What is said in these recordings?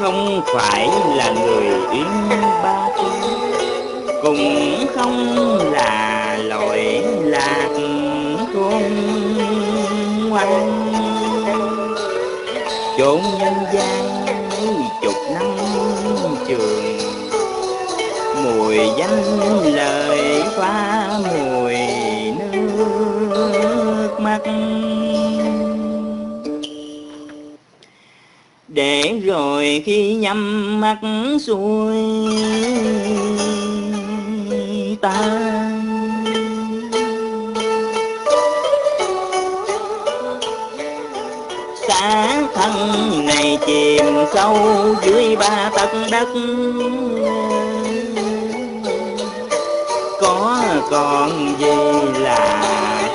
không phải là người yến ba cũng không là loại lạc khôn ngoan. Chốn nhân gian mấy chục năm trường, mùi danh lời rồi khi nhắm mắt xuôi, ta xác thân này chìm sâu dưới ba tấc đất. Có còn gì là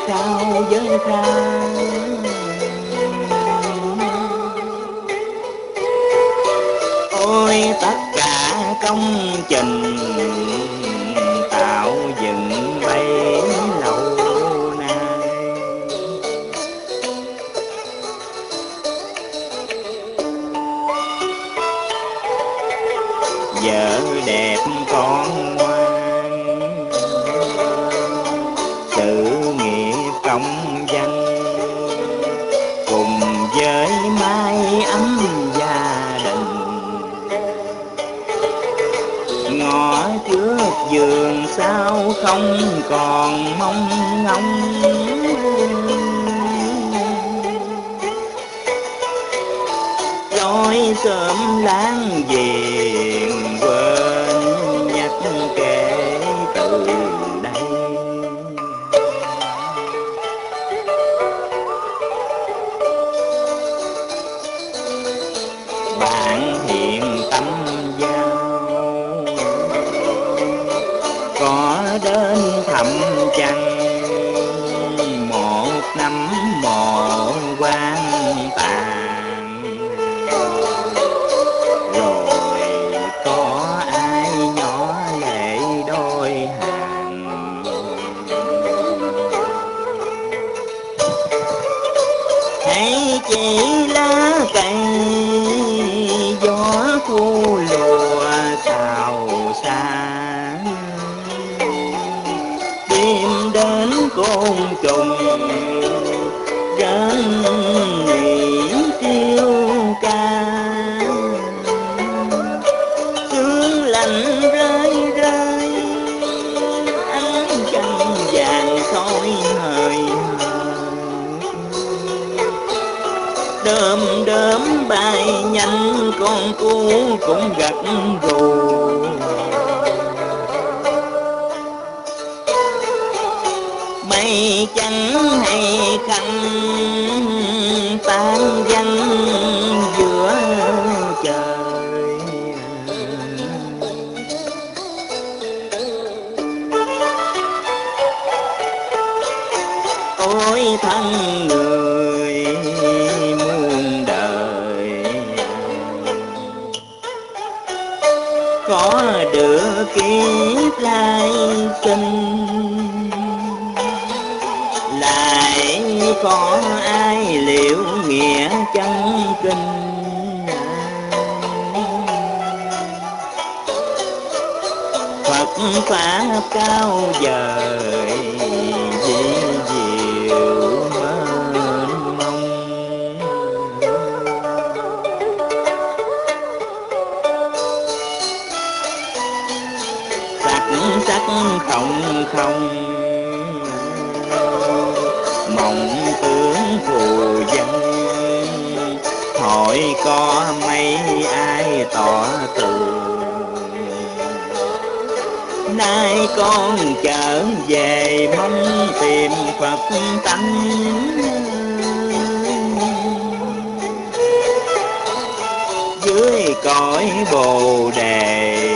sao với ta? Tất cả công trình. Tạo dựng bấy lâu nay. Vợ đẹp con ngoan. Sự nghiệp công danh cùng với mái ấm sao không còn mong ngóng rồi sớm láng về. Đến thăm chăng? Một năm mộ quan tàn. Rồi có ai nhỏ lệ đôi hàng? Hãy chỉ lá cây, gió thu lùa xào xa. Côn trùng gánh nghỉ tiêu ca. Sương lạnh rơi rơi. Ánh trăng vàng soi hời đơm đớm bay nhanh, con cú cũng gật gù. Chẳng hay khăn tan dân giữa trời. Ôi thân người muôn đời, có được kiếp lai sinh. Có ai liệu nghĩa chân kinh? Phật pháp cao dời di diệu mênh mông. Sắc sắc không không. Có mấy ai tỏ tường nay con trở về mong tìm phật tánh dưới cõi bồ đề